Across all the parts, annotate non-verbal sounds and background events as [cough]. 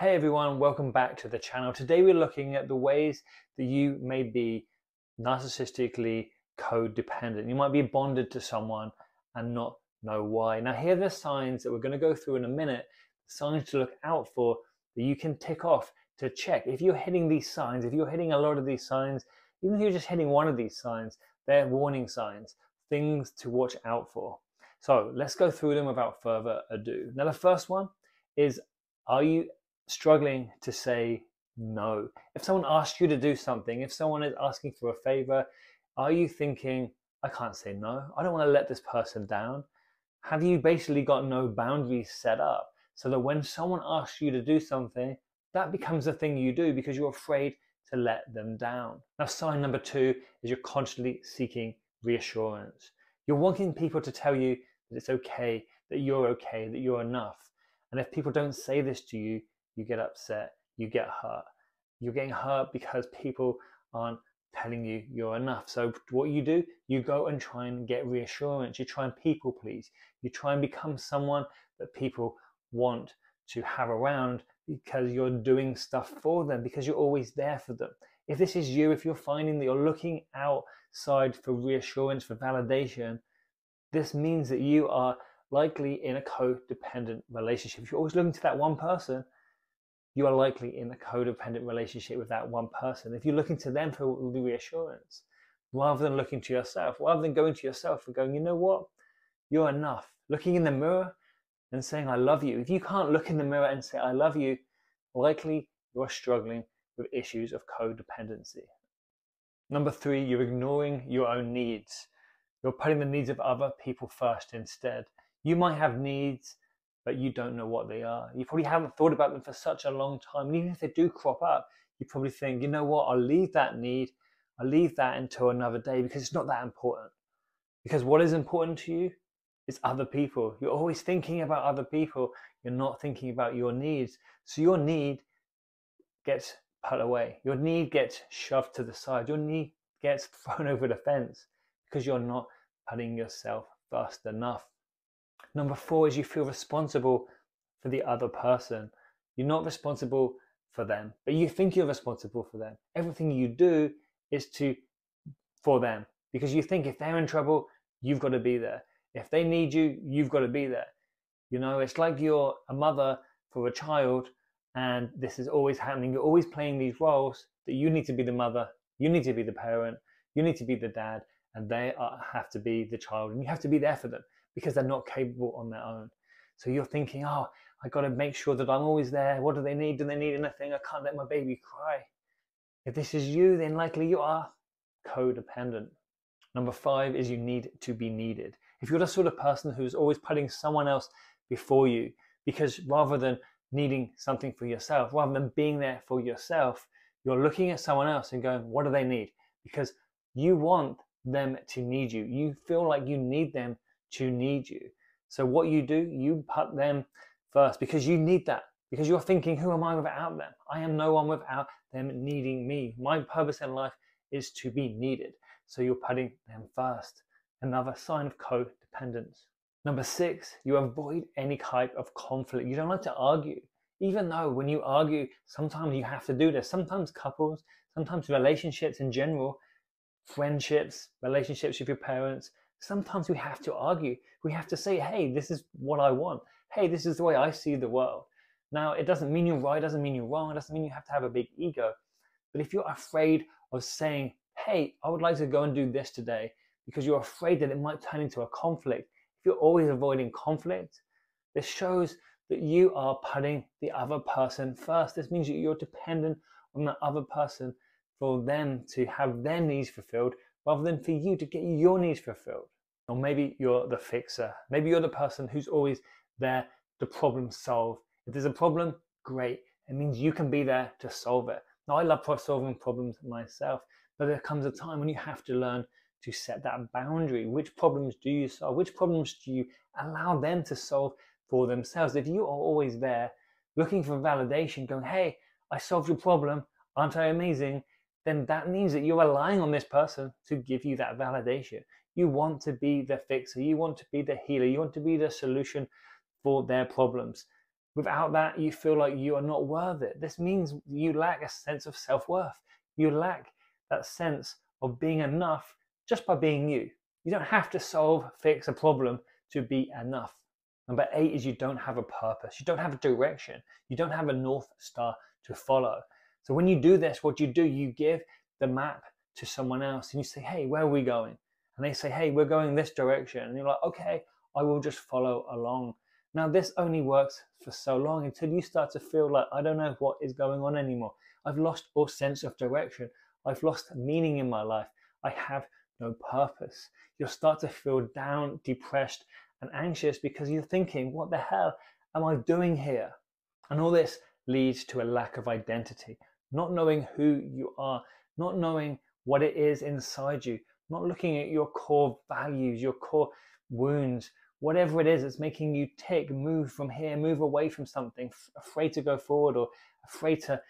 Hey everyone, welcome back to the channel. Today we're looking at the ways that you may be narcissistically codependent. You might be bonded to someone and not know why. Now here are the signs that we're going to go through in a minute, signs to look out for that you can tick off to check. If you're hitting these signs, if you're hitting a lot of these signs, even if you're just hitting one of these signs, they're warning signs, things to watch out for. So let's go through them without further ado. Now the first one is, are you struggling to say no. If someone asks you to do something, if someone is asking for a favor, are you thinking, I can't say no? I don't want to let this person down. Have you basically got no boundaries set up so that when someone asks you to do something, that becomes the thing you do because you're afraid to let them down? Now, sign number two is you're constantly seeking reassurance. You're wanting people to tell you that it's okay, that you're okay, that you're enough. And if people don't say this to you, you get upset, you get hurt. You're getting hurt because people aren't telling you you're enough. So what you do, you go and try and get reassurance. You try and people please. You try and become someone that people want to have around because you're doing stuff for them, because you're always there for them. If this is you, if you're finding that you're looking outside for reassurance, for validation, this means that you are likely in a codependent relationship. If you're always looking to that one person, you are likely in a codependent relationship with that one person. If you're looking to them for reassurance, rather than looking to yourself, rather than going to yourself and going, you know what, you're enough. Looking in the mirror and saying, I love you. If you can't look in the mirror and say, I love you, likely you're struggling with issues of codependency. Number three, you're ignoring your own needs. You're putting the needs of other people first instead. You might have needs but you don't know what they are. You probably haven't thought about them for such a long time. And even if they do crop up, you probably think, you know what, I'll leave that need, I'll leave that until another day because it's not that important. Because what is important to you is other people. You're always thinking about other people. You're not thinking about your needs. So your need gets put away. Your need gets shoved to the side. Your need gets [laughs] thrown over the fence because you're not putting yourself first enough. Number four is you feel responsible for the other person. You're not responsible for them, but you think you're responsible for them. Everything you do is to for them because you think if they're in trouble, you've got to be there. If they need you, you've got to be there. You know, it's like you're a mother for a child and this is always happening. You're always playing these roles that you need to be the mother, you need to be the parent, you need to be the dad, and they are, have to be the child, and you have to be there for them because they're not capable on their own. So you're thinking, oh, I got to make sure that I'm always there. What do they need? Do they need anything? I can't let my baby cry. If this is you, then likely you are codependent. Number five is you need to be needed. If you're the sort of person who's always putting someone else before you, because rather than needing something for yourself, rather than being there for yourself, you're looking at someone else and going, what do they need? Because you want them to need you. You feel like you need them to need you. So what you do, you put them first because you need that. Because you're thinking, who am I without them? I am no one without them needing me. My purpose in life is to be needed. So you're putting them first. Another sign of codependence. Number six, you avoid any type of conflict. You don't like to argue. Even though when you argue, sometimes you have to do this. Sometimes couples, sometimes relationships in general, friendships, relationships with your parents, sometimes we have to argue. We have to say, hey, this is what I want. Hey, this is the way I see the world. Now, it doesn't mean you're right, it doesn't mean you're wrong, it doesn't mean you have to have a big ego. But if you're afraid of saying, hey, I would like to go and do this today, because you're afraid that it might turn into a conflict, if you're always avoiding conflict, this shows that you are putting the other person first. This means that you're dependent on the other person for them to have their needs fulfilled rather than for you to get your needs fulfilled. Or maybe you're the fixer. Maybe you're the person who's always there to problem solve. If there's a problem, great. It means you can be there to solve it. Now, I love solving problems myself, but there comes a time when you have to learn to set that boundary. Which problems do you solve? Which problems do you allow them to solve for themselves? If you are always there looking for validation, going, hey, I solved your problem, aren't I amazing? then that means that you're relying on this person to give you that validation. You want to be the fixer, you want to be the healer, you want to be the solution for their problems. Without that, you feel like you are not worth it. This means you lack a sense of self worth. You lack that sense of being enough just by being you. You don't have to solve, fix a problem to be enough. Number eight is you don't have a purpose. You don't have a direction. You don't have a North Star to follow. So when you do this, what you do, you give the map to someone else and you say, hey, where are we going? And they say, hey, we're going this direction. And you're like, okay, I will just follow along. Now, this only works for so long until you start to feel like, I don't know what is going on anymore. I've lost all sense of direction. I've lost meaning in my life. I have no purpose. You'll start to feel down, depressed, and anxious because you're thinking, what the hell am I doing here? And all this leads to a lack of identity, not knowing who you are, not knowing what it is inside you, not looking at your core values, your core wounds, whatever it is that's making you tick, move from here, move away from something, afraid to go forward or afraid to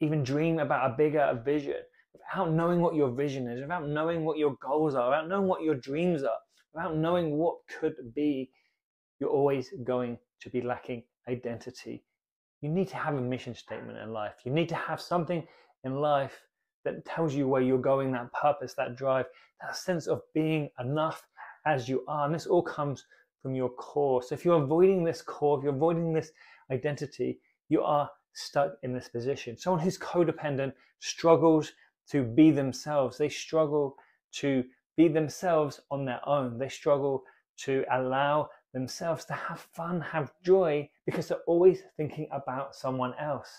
even dream about a bigger vision without knowing what your vision is, without knowing what your goals are, without knowing what your dreams are, without knowing what could be, you're always going to be lacking identity. You need to have a mission statement in life. You need to have something in life that tells you where you're going, that purpose, that drive, that sense of being enough as you are. And this all comes from your core. So if you're avoiding this core, if you're avoiding this identity, you are stuck in this position. Someone who's codependent struggles to be themselves. They struggle to be themselves on their own. They struggle to allow themselves to have fun, have joy, because they're always thinking about someone else.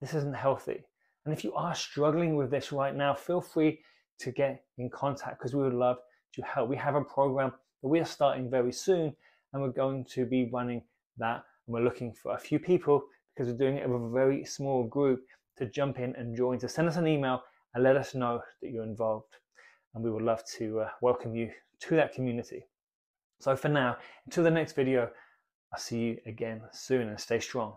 This isn't healthy. And if you are struggling with this right now, feel free to get in contact because we would love to help. We have a program that we are starting very soon, and we're going to be running that. And we're looking for a few people because we're doing it with a very small group to jump in and join. So send us an email and let us know that you're involved. And we would love to uh, welcome you to that community. So for now, until the next video, I'll see you again soon and stay strong.